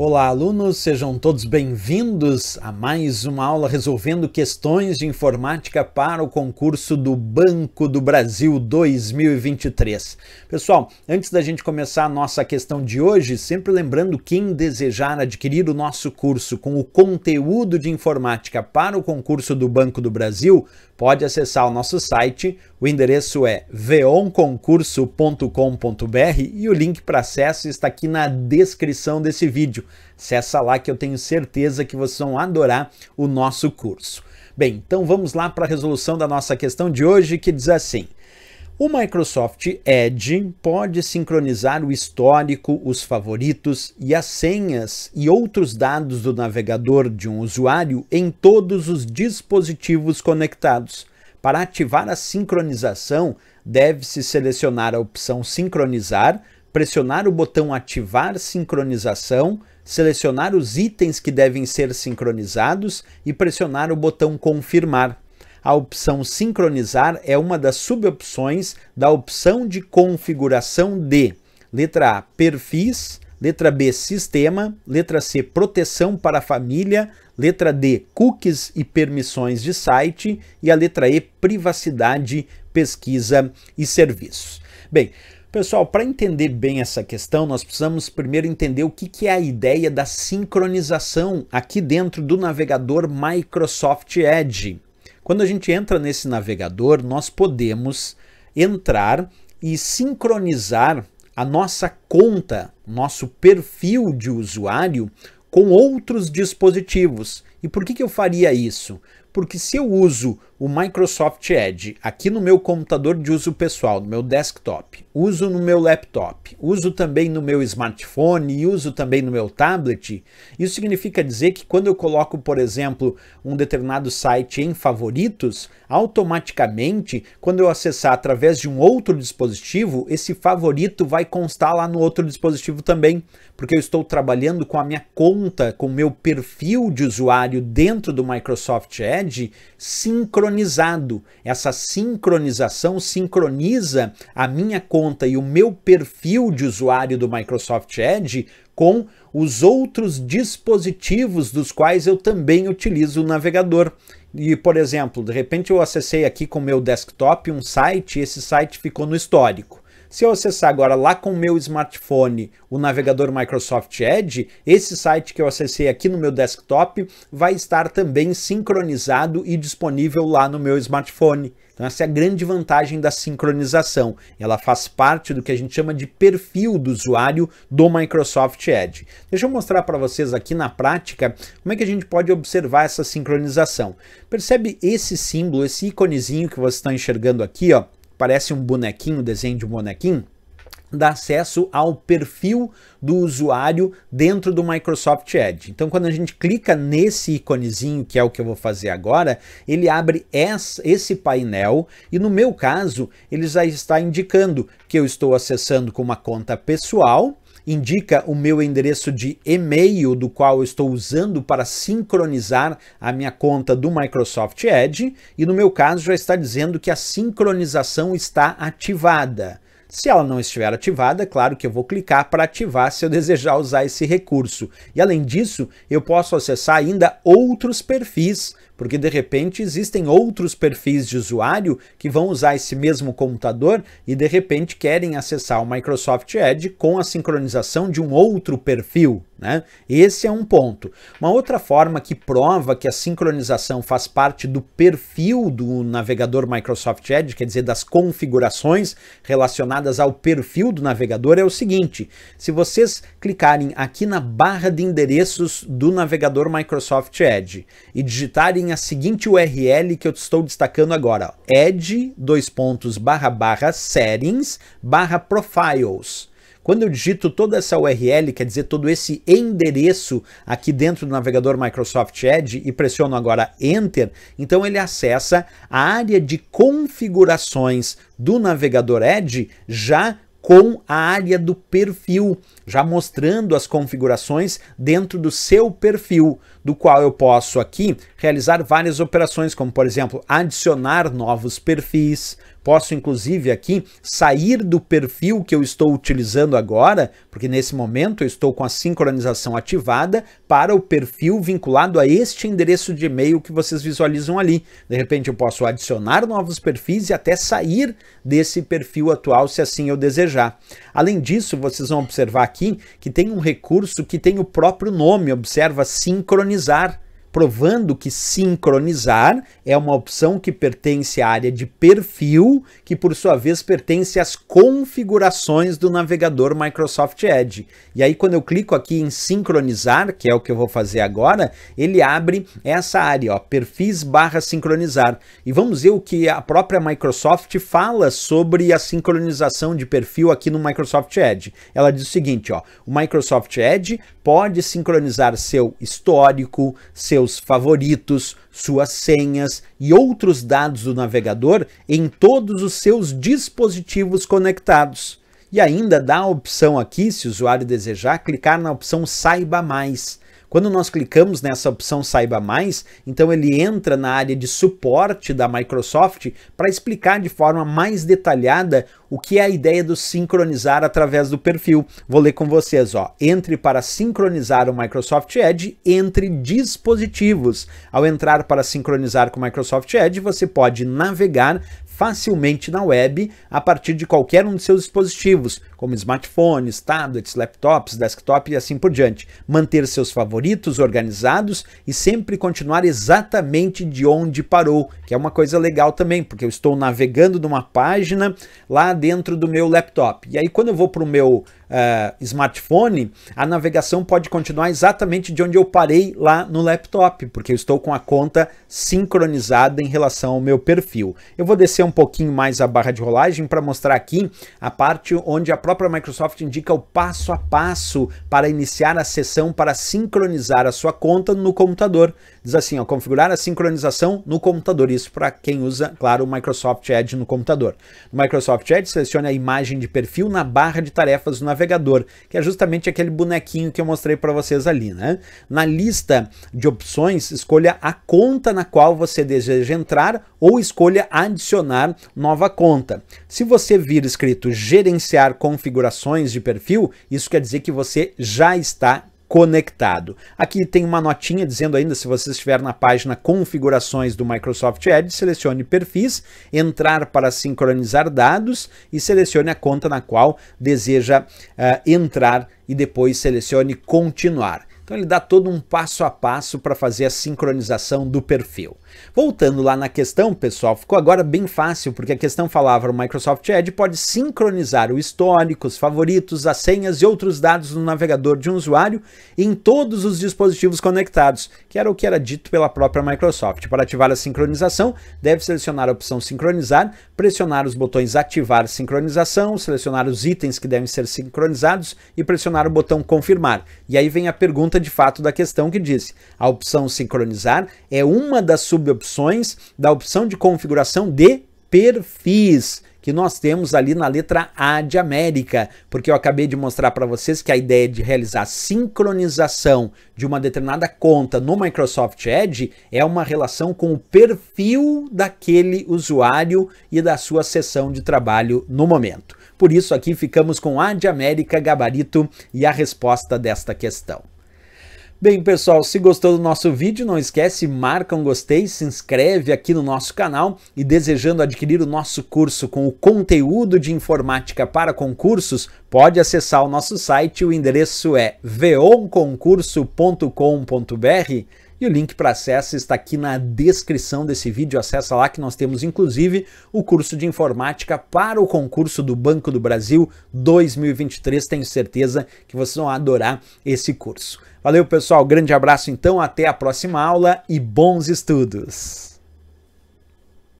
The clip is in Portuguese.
Olá, alunos, sejam todos bem-vindos a mais uma aula resolvendo questões de informática para o concurso do Banco do Brasil 2023. Pessoal, antes da gente começar a nossa questão de hoje, sempre lembrando quem desejar adquirir o nosso curso com o conteúdo de informática para o concurso do Banco do Brasil, pode acessar o nosso site. O endereço é veonconcurso.com.br e o link para acesso está aqui na descrição desse vídeo. Acessa lá que eu tenho certeza que vocês vão adorar o nosso curso. Bem, então vamos lá para a resolução da nossa questão de hoje que diz assim: o Microsoft Edge pode sincronizar o histórico, os favoritos e as senhas e outros dados do navegador de um usuário em todos os dispositivos conectados. Para ativar a sincronização, deve-se selecionar a opção Sincronizar, pressionar o botão Ativar sincronização, selecionar os itens que devem ser sincronizados e pressionar o botão Confirmar. A opção Sincronizar é uma das subopções da opção de configuração de letra A, Perfis, letra B, Sistema, letra C, Proteção para a família, letra D, Cookies e permissões de site e a letra E, Privacidade, Pesquisa e Serviços. Bem, Pessoal, para entender bem essa questão, nós precisamos primeiro entender o que, que é a ideia da sincronização aqui dentro do navegador Microsoft Edge. Quando a gente entra nesse navegador, nós podemos entrar e sincronizar a nossa conta, nosso perfil de usuário com outros dispositivos. E por que, que eu faria isso? Porque se eu uso o Microsoft Edge aqui no meu computador de uso pessoal, no meu desktop, uso no meu laptop, uso também no meu smartphone e uso também no meu tablet, isso significa dizer que quando eu coloco, por exemplo, um determinado site em favoritos, automaticamente, quando eu acessar através de um outro dispositivo, esse favorito vai constar lá no outro dispositivo também, porque eu estou trabalhando com a minha conta, com o meu perfil de usuário dentro do Microsoft Edge sincronizado. Essa sincronização sincroniza a minha conta e o meu perfil de usuário do Microsoft Edge com os outros dispositivos dos quais eu também utilizo o navegador. E, por exemplo, de repente eu acessei aqui com o meu desktop um site e esse site ficou no histórico. Se eu acessar agora lá com o meu smartphone o navegador Microsoft Edge, esse site que eu acessei aqui no meu desktop vai estar também sincronizado e disponível lá no meu smartphone. Então essa é a grande vantagem da sincronização. Ela faz parte do que a gente chama de perfil do usuário do Microsoft Edge. Deixa eu mostrar para vocês aqui na prática como é que a gente pode observar essa sincronização. Percebe esse símbolo, esse íconezinho que vocês estão enxergando aqui, ó? Parece um bonequinho, desenho de um bonequinho, dá acesso ao perfil do usuário dentro do Microsoft Edge. Então, quando a gente clica nesse iconezinho, que é o que eu vou fazer agora, ele abre esse painel e no meu caso, ele já está indicando que eu estou acessando com uma conta pessoal, indica o meu endereço de e-mail do qual eu estou usando para sincronizar a minha conta do Microsoft Edge e no meu caso já está dizendo que a sincronização está ativada. Se ela não estiver ativada, claro que eu vou clicar para ativar se eu desejar usar esse recurso. E além disso, eu posso acessar ainda outros perfis porque de repente existem outros perfis de usuário que vão usar esse mesmo computador e de repente querem acessar o Microsoft Edge com a sincronização de um outro perfil. Né? Esse é um ponto. Uma outra forma que prova que a sincronização faz parte do perfil do navegador Microsoft Edge, quer dizer, das configurações relacionadas ao perfil do navegador, é o seguinte: se vocês clicarem aqui na barra de endereços do navegador Microsoft Edge e digitarem a seguinte URL que eu estou destacando agora: edge dois pontos barra barra settings barra profiles. Quando eu digito toda essa URL, quer dizer, todo esse endereço aqui dentro do navegador Microsoft Edge e pressiono agora Enter, então ele acessa a área de configurações do navegador Edge já com a área do perfil. já mostrando as configurações dentro do seu perfil, do qual eu posso aqui realizar várias operações, como por exemplo, adicionar novos perfis, Posso, inclusive, aqui sair do perfil que eu estou utilizando agora, porque nesse momento eu estou com a sincronização ativada, para o perfil vinculado a este endereço de e-mail que vocês visualizam ali. De repente, eu posso adicionar novos perfis e até sair desse perfil atual, se assim eu desejar. Além disso, vocês vão observar aqui que tem um recurso que tem o próprio nome, observa sincronizar provando que sincronizar é uma opção que pertence à área de perfil, que por sua vez pertence às configurações do navegador Microsoft Edge. E aí quando eu clico aqui em sincronizar, que é o que eu vou fazer agora, ele abre essa área, ó, perfis barra sincronizar. E vamos ver o que a própria Microsoft fala sobre a sincronização de perfil aqui no Microsoft Edge. Ela diz o seguinte, ó, o Microsoft Edge pode sincronizar seu histórico, seus favoritos, suas senhas e outros dados do navegador em todos os seus dispositivos conectados. E ainda dá a opção aqui, se o usuário desejar, clicar na opção Saiba Mais. Quando nós clicamos nessa opção Saiba Mais, então ele entra na área de suporte da Microsoft para explicar de forma mais detalhada o que é a ideia do sincronizar através do perfil. Vou ler com vocês, ó. Entre para sincronizar o Microsoft Edge entre dispositivos. Ao entrar para sincronizar com o Microsoft Edge, você pode navegar facilmente na web a partir de qualquer um de seus dispositivos, como smartphones, tablets, laptops, desktop e assim por diante. Manter seus favoritos organizados e sempre continuar exatamente de onde parou, que é uma coisa legal também, porque eu estou navegando numa página lá dentro do meu laptop. E aí quando eu vou para o meu uh, smartphone, a navegação pode continuar exatamente de onde eu parei lá no laptop, porque eu estou com a conta sincronizada em relação ao meu perfil. Eu vou descer um pouquinho mais a barra de rolagem para mostrar aqui a parte onde a própria Microsoft indica o passo a passo para iniciar a sessão para sincronizar a sua conta no computador. Diz assim, ó, configurar a sincronização no computador. Isso para quem usa, claro, o Microsoft Edge no computador. No Microsoft Edge, selecione a imagem de perfil na barra de tarefas do navegador, que é justamente aquele bonequinho que eu mostrei para vocês ali, né? Na lista de opções, escolha a conta na qual você deseja entrar ou escolha adicionar nova conta. Se você vir escrito gerenciar configurações de perfil, isso quer dizer que você já está conectado. Aqui tem uma notinha dizendo ainda, se você estiver na página configurações do Microsoft Edge, selecione perfis, entrar para sincronizar dados e selecione a conta na qual deseja uh, entrar e depois selecione continuar. Então ele dá todo um passo a passo para fazer a sincronização do perfil. Voltando lá na questão, pessoal, ficou agora bem fácil, porque a questão falava o Microsoft Edge pode sincronizar o histórico, os favoritos, as senhas e outros dados no navegador de um usuário em todos os dispositivos conectados, que era o que era dito pela própria Microsoft. Para ativar a sincronização, deve selecionar a opção sincronizar, pressionar os botões ativar sincronização, selecionar os itens que devem ser sincronizados e pressionar o botão confirmar. E aí vem a pergunta de fato da questão que disse: a opção sincronizar é uma das subopções da opção de configuração de perfis que nós temos ali na letra A de América, porque eu acabei de mostrar para vocês que a ideia de realizar sincronização de uma determinada conta no Microsoft Edge é uma relação com o perfil daquele usuário e da sua sessão de trabalho no momento. Por isso aqui ficamos com A de América gabarito e a resposta desta questão. Bem, pessoal, se gostou do nosso vídeo, não esquece, marca um gostei, se inscreve aqui no nosso canal e desejando adquirir o nosso curso com o conteúdo de informática para concursos, pode acessar o nosso site, o endereço é veonconcurso.com.br e o link para acesso está aqui na descrição desse vídeo. Acessa lá que nós temos inclusive o curso de informática para o concurso do Banco do Brasil 2023. Tenho certeza que vocês vão adorar esse curso. Valeu, pessoal. Grande abraço então, até a próxima aula e bons estudos.